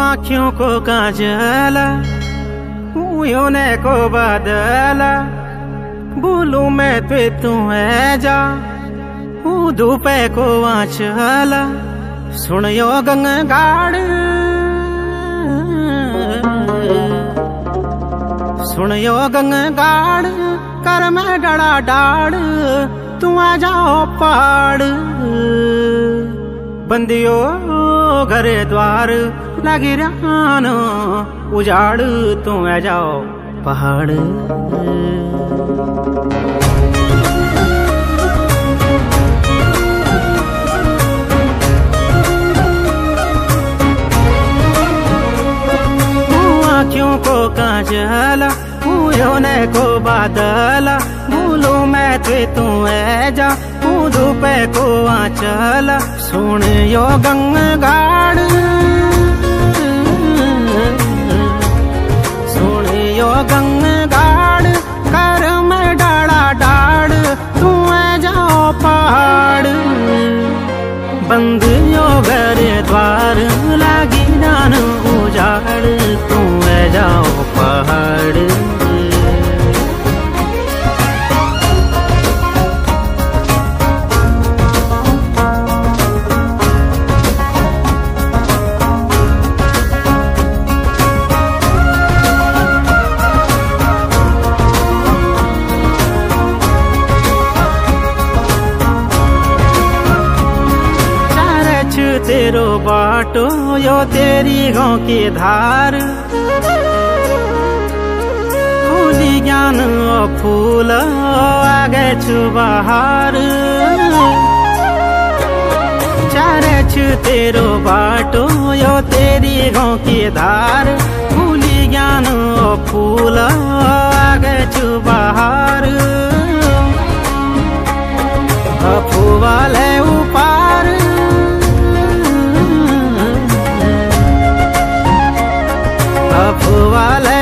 आँखियों को काजल योने को बादल, बोलू मैं तो तू है जा धूपे को आंचल सुन यो गंगाड़। सुन यो गंगाड़, कर मैं डड़ा डाड़। तू आ जाओ पाड़ बंदियो घरे द्वार लगी रानो उजाड़, तू आ जाओ पहाड़। आँखों को काजला योने को बादला? भूलू मैं थे तू है जा। धूपे को आंचल सुन यो गंगाड़ सुन यो गंगाड़ कर मैं डाड़ा डाड़ तू जाओ पहाड़। बंद यो घर तेरो बाटो, यो तेरी गाँव की धार। फूली ज्ञान फूल आगे छु बाहर। चारे छु तेरो बाटो, यो तेरी गाँव की धार। फूली ज्ञान फूल आगे छु बाहर। वाले